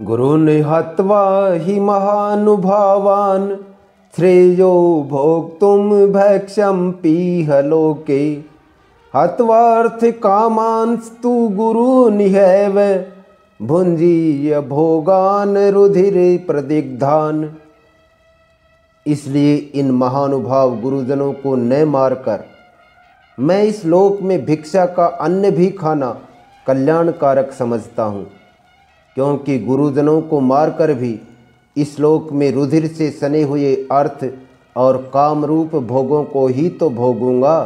गुरुन् हत्वा हि महानुभावान्। श्रेयो भोक्तुं भैक्ष्यं पीह लोके। हत्वार्थकामांस्तु गुरुनिहैव भुंजीय भोगान रुधिर प्रदिग्धान। इसलिए इन महानुभाव गुरुजनों को न मारकर मैं इस लोक में भिक्षा का अन्न भी खाना कल्याणकारक समझता हूँ। क्योंकि गुरुजनों को मारकर भी इस लोक में रुधिर से सने हुए अर्थ और कामरूप भोगों को ही तो भोगूँगा।